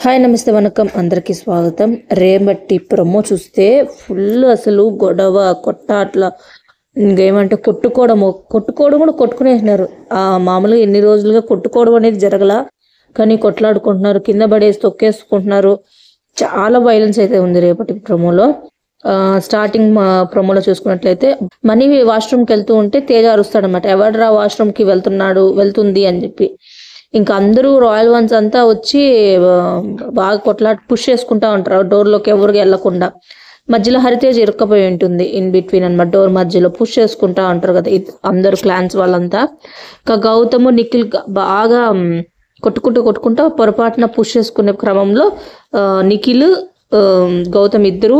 Hi నమస్తే వనకం. అందరికీ స్వాగతం. రేమట్టి ప్రొమో చూస్తే ఫుల్ అసలు గొడవ కొట్టాట్ల. ఇంకేమంటే కొట్టుకోవడము. కొట్టుకోవడం కూడా కొట్టుకునేసినారు. ఆ మామూలుగా ఎన్ని రోజులుగా కొట్టుకోవడం అనేది జరగల. కానీ కొట్లాడుకుంటున్నారు కింద పడేసి తొక్కేసుకుంటున్నారు. చాలా వైలెన్స్ అయితే ఉంది రేపటి ప్రొమోలో. ఆ, స్టార్టింగ్ మా ప్రొమోలో చూసుకున్నట్లయితే మనీ వాష్రూమ్కి వెళ్తూ ఉంటే తేజ అరుస్తాడనమాట ఎవడరా వాష్రూమ్కి వెళ్తున్నాడు వెళ్తుంది అని చెప్పి. ఇంకా అందరూ రాయల్ వన్స్ అంతా వచ్చి బాగా కొట్లాట పుష్ చేసుకుంటా ఉంటారు. డోర్లోకి ఎవరికి వెళ్ళకుండా. మధ్యలో హరితేజ్ ఇరుక్కపోయి ఉంటుంది ఇన్ బిట్వీన్ అన్నమాట. డోర్ మధ్యలో పుష్ చేసుకుంటా ఉంటారు కదా అందరు క్లాన్స్ వాళ్ళంతా. ఇంకా గౌతము నిఖిల్ బాగా కొట్టుకుంటూ కొట్టుకుంటూ పొరపాటున పుష్ చేసుకునే క్రమంలో నిఖిల్ గౌతమ్ ఇద్దరు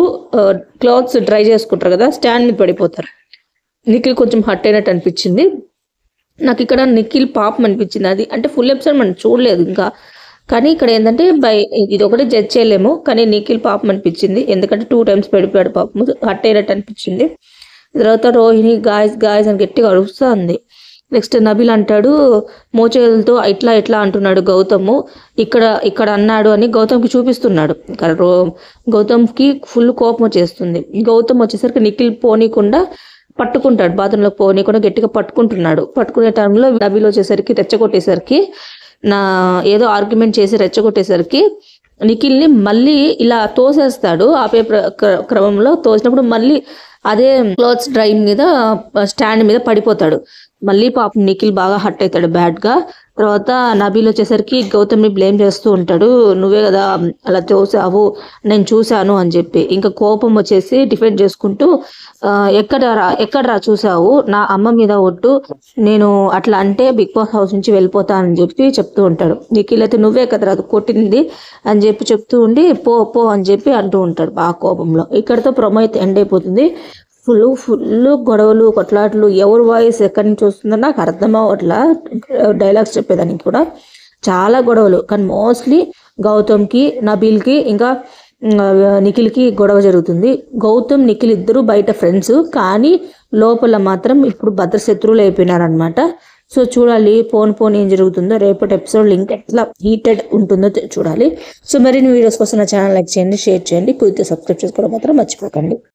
క్లాత్స్ డ్రై చేసుకుంటారు కదా స్టాండ్ మీద పడిపోతారు. నిఖిల్ కొంచెం హట్ అయినట్టు అనిపించింది. నాకు ఇక్కడ నిఖిల్ పాపం అనిపించింది. అది అంటే ఫుల్ ఎపిసోడ్ మనం చూడలేదు ఇంకా. కానీ ఇక్కడ ఏంటంటే బై ఇది ఒకటి జడ్జ్ చేయలేము. కానీ నిఖిల్ పాపం అనిపించింది. ఎందుకంటే టూ టైమ్స్ పడిపోయాడు పాపం. హట్ అయినట్టు అనిపించింది. తర్వాత రోహిణి గాయస్ గాయస్ అని గట్టిగా అరుస్తుంది. నెక్స్ట్ నబిల్ అంటాడు మోచేతులతో ఇట్లా ఇట్లా అంటున్నాడు గౌతము. ఇక్కడ ఇక్కడ అన్నాడు అని గౌతమ్కి చూపిస్తున్నాడు. ఇక్కడ రో గౌతమ్కి ఫుల్ కోపం వచ్చేస్తుంది. గౌతమ్ వచ్చేసరికి నిఖిల్ పోనీకుండా పట్టుకుంటాడు. బాత్రూంలోకి కూడా గట్టిగా పట్టుకుంటున్నాడు. పట్టుకునే టైంలో డబ్బీలు వచ్చేసరికి రెచ్చగొట్టేసరికి నా ఏదో ఆర్గ్యుమెంట్ చేసి రెచ్చగొట్టేసరికి నిఖిల్ని మళ్ళీ ఇలా తోసేస్తాడు. ఆపే క్రమంలో తోసినప్పుడు మళ్ళీ అదే క్లోత్స్ డ్రై మీద స్టాండ్ మీద పడిపోతాడు. మళ్ళీ పాపం నిఖిల్ బాగా హట్ అవుతాడు బ్యాడ్గా. తర్వాత నబీల్ వచ్చేసరికి గౌతమ్ని బ్లేమ్ చేస్తూ ఉంటాడు. నువ్వే కదా అలా తోసావు నేను చూశాను అని చెప్పి. ఇంకా కోపం వచ్చేసి డిఫెండ్ చేసుకుంటూ ఎక్కడరా ఎక్కడరా ఎక్కడ రా చూసావు? నా అమ్మ మీద ఒట్టు. నేను అట్లా అంటే బిగ్ బాస్ హౌస్ నుంచి వెళ్ళిపోతానని చెప్పి చెప్తూ ఉంటాడు. నిఖిల్ అయితే నువ్వే కదరా అది కొట్టింది అని చెప్పి చెప్తూ ఉండి పో పో అని చెప్పి అంటూ ఉంటాడు బాగా కోపంలో. ఇక్కడతో ప్రొమో అయితే ఎండ్ అయిపోతుంది. ఫుల్ ఫుల్ గొడవలు కొట్లాటలు ఎవరి వాయిస్ ఎక్కడి నుంచి వస్తుందో నాకు అర్థం అవ్వట్లా. డైలాగ్స్ చెప్పేదానికి కూడా చాలా గొడవలు. కానీ మోస్ట్లీ గౌతమ్కి నబీల్కి ఇంకా నిఖిల్కి గొడవ జరుగుతుంది. గౌతమ్ నిఖిల్ ఇద్దరు బయట ఫ్రెండ్స్. కానీ లోపల మాత్రం ఇప్పుడు భద్రశత్రువులు అయిపోయినారనమాట సో చూడాలి పోన్ పోన్ ఏం జరుగుతుందో రేపటి ఎపిసోడ్ లింక్ ఎట్లా హీటెడ్ ఉంటుందో చూడాలి. సో మరిన్ని వీడియోస్ కోసం నా ఛానల్ లైక్ చేయండి షేర్ చేయండి. కుదిరితే సబ్స్క్రైబ్ చేసుకోవడం మాత్రం మర్చిపోకండి.